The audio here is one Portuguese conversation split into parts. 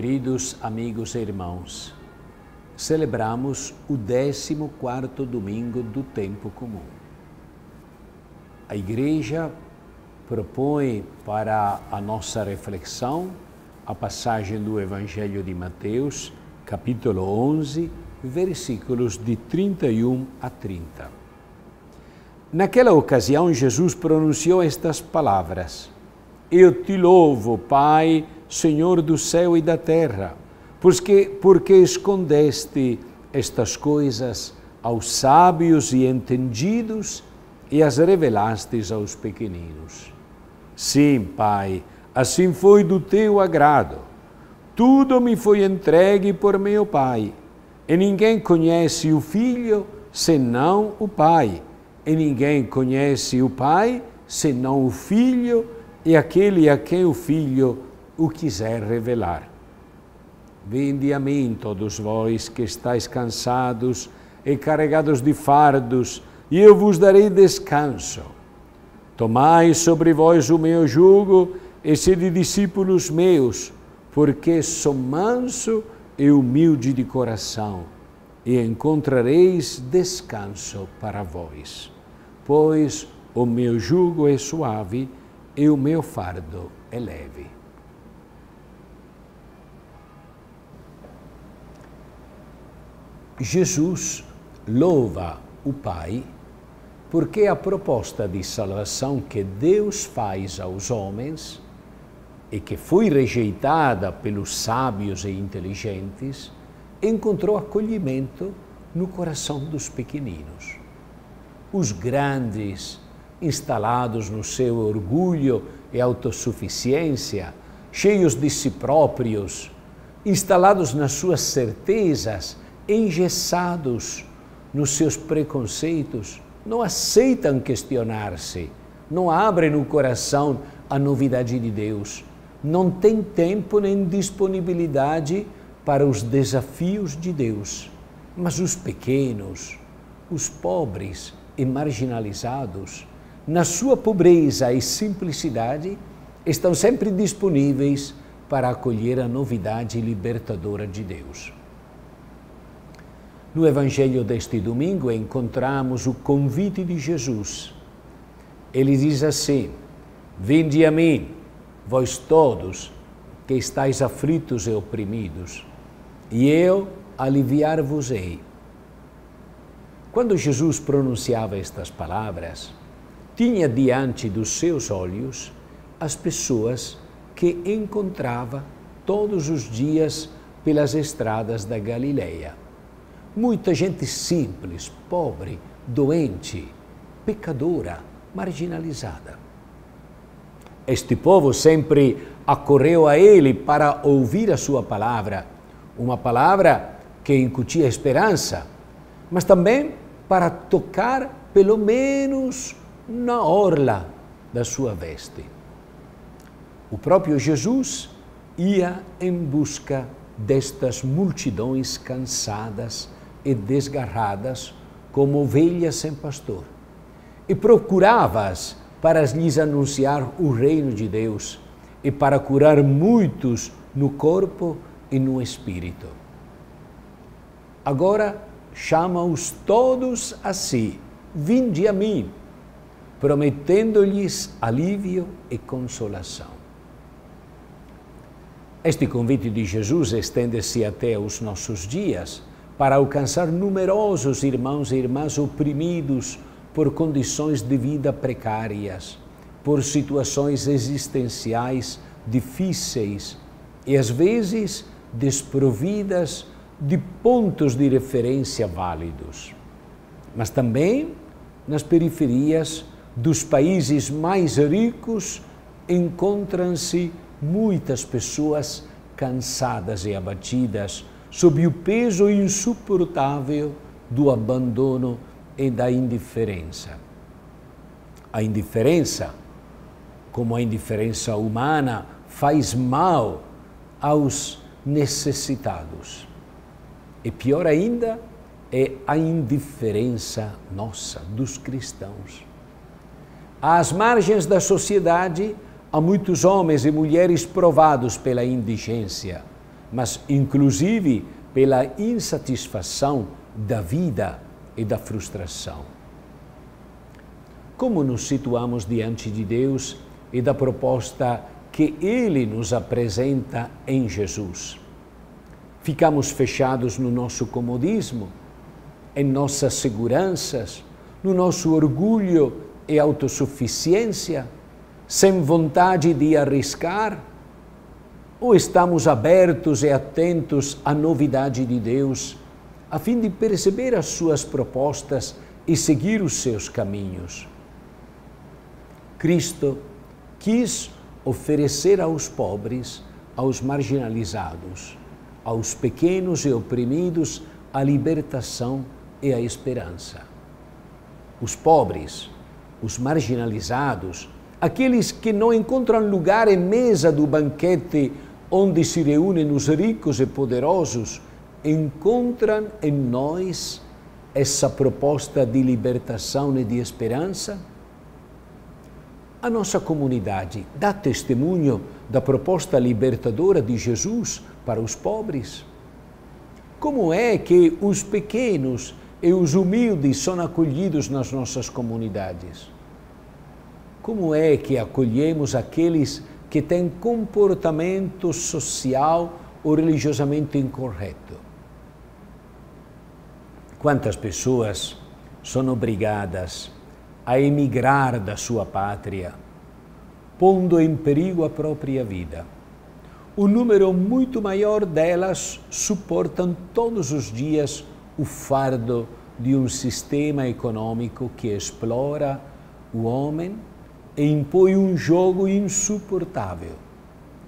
Queridos amigos e irmãos, celebramos o 14 domingo do tempo comum. A Igreja propõe para a nossa reflexão a passagem do Evangelho de Mateus, capítulo 11, versículos de 31 a 30. Naquela ocasião, Jesus pronunciou estas palavras: Eu te louvo, Pai Senhor do céu e da terra, porque, porque escondeste estas coisas aos sábios e entendidos e as revelastes aos pequeninos. Sim, Pai, assim foi do teu agrado. Tudo me foi entregue por meu Pai, e ninguém conhece o Filho senão o Pai, e ninguém conhece o Pai senão o Filho e aquele a quem o Filho o quiser revelar. Vinde a mim, todos vós que estáis cansados e carregados de fardos, e eu vos darei descanso. Tomai sobre vós o meu jugo e sede discípulos meus, porque sou manso e humilde de coração, e encontrareis descanso para vós. Pois o meu jugo é suave e o meu fardo é leve. Jesus louva o Pai porque a proposta de salvação que Deus faz aos homens e que foi rejeitada pelos sábios e inteligentes, encontrou acolhimento no coração dos pequeninos. Os grandes, instalados no seu orgulho e autossuficiência, cheios de si próprios, instalados nas suas certezas, engessados nos seus preconceitos, não aceitam questionar-se, não abrem o coração à novidade de Deus, não têm tempo nem disponibilidade para os desafios de Deus. Mas os pequenos, os pobres e marginalizados, na sua pobreza e simplicidade, estão sempre disponíveis para acolher a novidade libertadora de Deus. No Evangelho deste domingo encontramos o convite de Jesus. Ele diz assim: Vinde a mim, vós todos que estáis aflitos e oprimidos, e eu aliviar-vos-ei. Quando Jesus pronunciava estas palavras, tinha diante dos seus olhos as pessoas que encontrava todos os dias pelas estradas da Galileia Muita gente simples, pobre, doente, pecadora, marginalizada. Este povo sempre acorreu a ele para ouvir a sua palavra, uma palavra que incutia esperança, mas também para tocar pelo menos na orla da sua veste. O próprio Jesus ia em busca destas multidões cansadas e desgarradas como ovelhas sem pastor. E procurava-as para lhes anunciar o reino de Deus e para curar muitos no corpo e no espírito. Agora chama-os todos a si, vinde a mim, prometendo-lhes alívio e consolação. Este convite de Jesus estende-se até os nossos dias para alcançar numerosos irmãos e irmãs oprimidos por condições de vida precárias, por situações existenciais difíceis e às vezes desprovidas de pontos de referência válidos. Mas também nas periferias dos países mais ricos encontram-se muitas pessoas cansadas e abatidas sob o peso insuportável do abandono e da indiferença. A indiferença, como a indiferença humana, faz mal aos necessitados. E pior ainda é a indiferença nossa, dos cristãos. Às margens da sociedade, há muitos homens e mulheres provados pela indigência mas inclusive pela insatisfação da vida e da frustração. Como nos situamos diante de Deus e da proposta que Ele nos apresenta em Jesus? Ficamos fechados no nosso comodismo, em nossas seguranças, no nosso orgulho e autossuficiência, sem vontade de arriscar? Ou estamos abertos e atentos à novidade de Deus, a fim de perceber as suas propostas e seguir os seus caminhos? Cristo quis oferecer aos pobres, aos marginalizados, aos pequenos e oprimidos a libertação e a esperança. Os pobres, os marginalizados, aqueles que não encontram lugar em mesa do banquete onde se reúnem os ricos e poderosos, encontram em nós essa proposta de libertação e de esperança? A nossa comunidade dá testemunho da proposta libertadora de Jesus para os pobres? Como é que os pequenos e os humildes são acolhidos nas nossas comunidades? Como é que acolhemos aqueles que têm comportamento social ou religiosamente incorreto? Quantas pessoas são obrigadas a emigrar da sua pátria, pondo em perigo a própria vida? Um número muito maior delas suportam todos os dias o fardo de um sistema econômico que explora o homem e impõe um jogo insuportável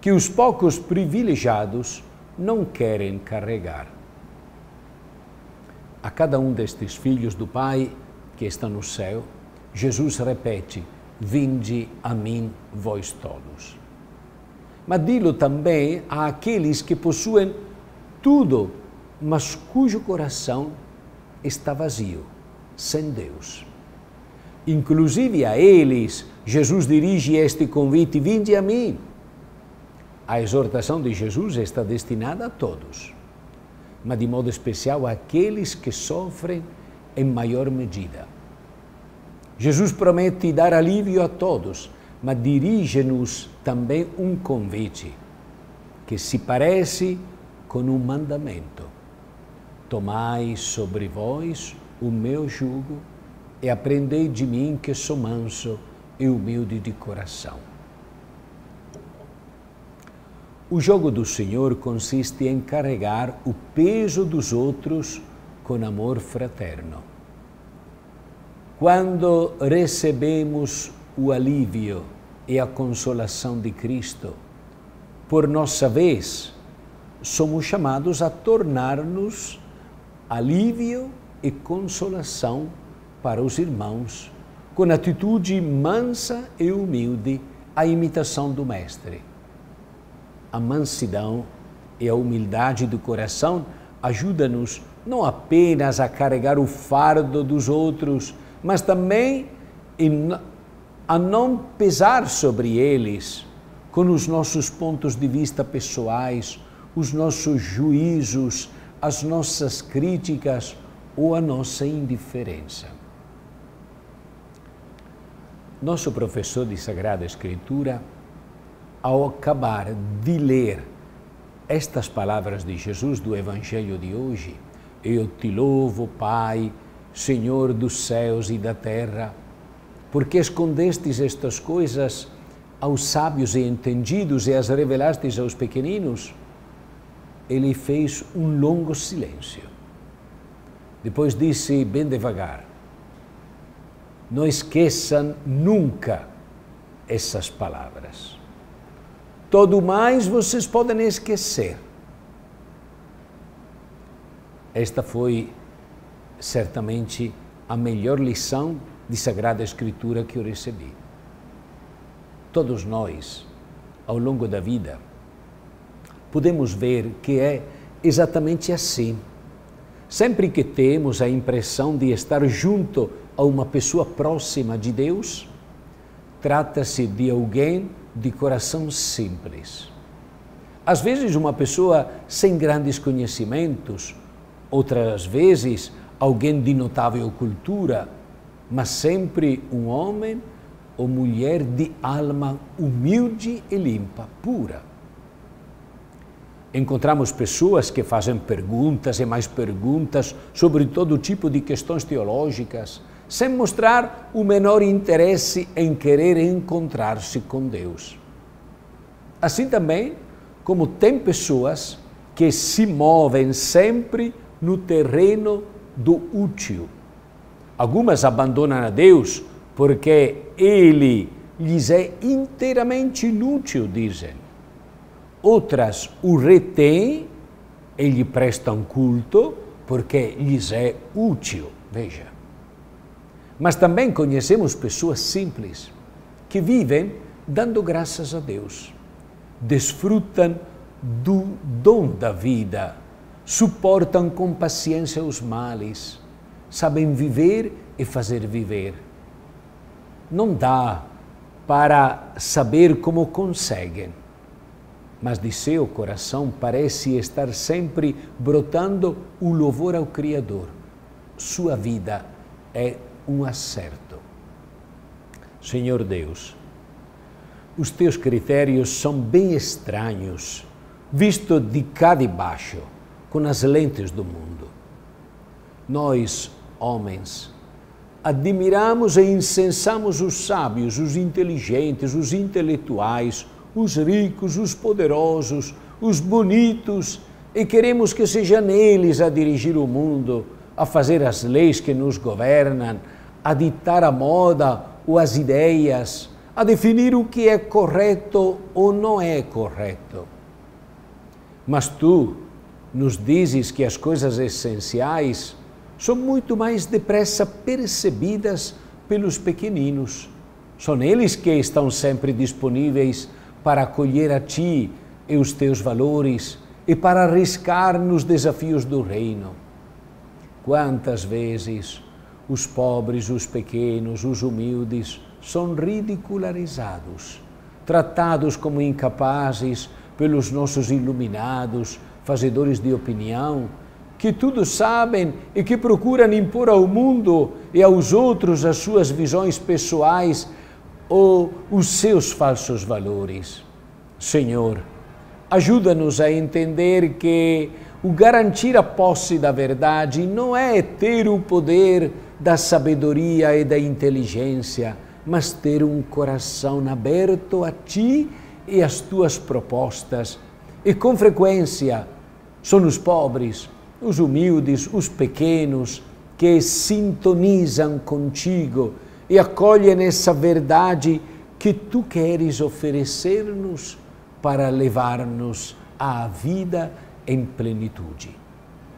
que os poucos privilegiados não querem carregar. A cada um destes filhos do Pai que está no céu, Jesus repete: Vinde a mim, vós todos. Mas dilo também àqueles que possuem tudo, mas cujo coração está vazio, sem Deus. Inclusive a eles, Jesus dirige este convite: Vinde a mim. A exortação de Jesus está destinada a todos, mas de modo especial àqueles que sofrem em maior medida. Jesus promete dar alívio a todos, mas dirige-nos também um convite que se parece com um mandamento. Tomai sobre vós o meu jugo e aprendei de mim que sou manso e humilde de coração. O jogo do Senhor consiste em carregar o peso dos outros com amor fraterno. Quando recebemos o alívio e a consolação de Cristo, por nossa vez, somos chamados a tornar-nos alívio e consolação para os irmãos, com atitude mansa e humilde, a imitação do Mestre. A mansidão e a humildade do coração ajuda-nos não apenas a carregar o fardo dos outros, mas também a não pesar sobre eles com os nossos pontos de vista pessoais, os nossos juízos, as nossas críticas ou a nossa indiferença. Nosso professor de Sagrada Escritura, ao acabar de ler estas palavras de Jesus do Evangelho de hoje, Eu te louvo, Pai, Senhor dos céus e da terra, porque escondestes estas coisas aos sábios e entendidos e as revelastes aos pequeninos? Ele fez um longo silêncio. Depois disse bem devagar: não esqueçam nunca essas palavras. Todo mais vocês podem esquecer. Esta foi certamente a melhor lição de Sagrada Escritura que eu recebi. Todos nós, ao longo da vida, podemos ver que é exatamente assim. Sempre que temos a impressão de estar junto a uma pessoa próxima de Deus, trata-se de alguém de coração simples. Às vezes, uma pessoa sem grandes conhecimentos, outras vezes, alguém de notável cultura, mas sempre um homem ou mulher de alma humilde e limpa, pura. Encontramos pessoas que fazem perguntas e mais perguntas sobre todo tipo de questões teológicas, sem mostrar o menor interesse em querer encontrar-se com Deus. Assim também, como tem pessoas que se movem sempre no terreno do útil. Algumas abandonam a Deus porque ele lhes é inteiramente inútil, dizem. Outras o retêm e lhe prestam culto porque lhes é útil, veja. Mas também conhecemos pessoas simples que vivem dando graças a Deus desfrutam do dom da vida, suportam com paciência os males, sabem viver e fazer viver. Não dá para saber como conseguem, mas de seu coração parece estar sempre brotando o louvor ao Criador. Sua vida é um acerto. Senhor Deus, os teus critérios são bem estranhos, visto de cá de baixo, com as lentes do mundo. Nós, homens, admiramos e incensamos os sábios, os inteligentes, os intelectuais, os ricos, os poderosos, os bonitos, e queremos que seja neles a dirigir o mundo, a fazer as leis que nos governam, a ditar a moda ou as ideias, a definir o que é correto ou não é correto. Mas tu nos dizes que as coisas essenciais são muito mais depressa percebidas pelos pequeninos. São eles que estão sempre disponíveis para acolher a ti e os teus valores e para arriscar nos desafios do reino. Quantas vezes os pobres, os pequenos, os humildes, são ridicularizados, tratados como incapazes pelos nossos iluminados, fazedores de opinião, que tudo sabem e que procuram impor ao mundo e aos outros as suas visões pessoais ou os seus falsos valores. Senhor, ajuda-nos a entender que o garantir a posse da verdade não é ter o poder da sabedoria e da inteligência, mas ter um coração aberto a ti e às tuas propostas. E com frequência são os pobres, os humildes, os pequenos que sintonizam contigo e acolhem essa verdade que tu queres oferecer-nos para levar-nos à vida em plenitude.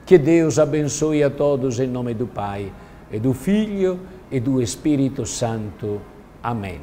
Que Deus abençoe a todos em nome do Pai e do Filho e do Espírito Santo. Amém.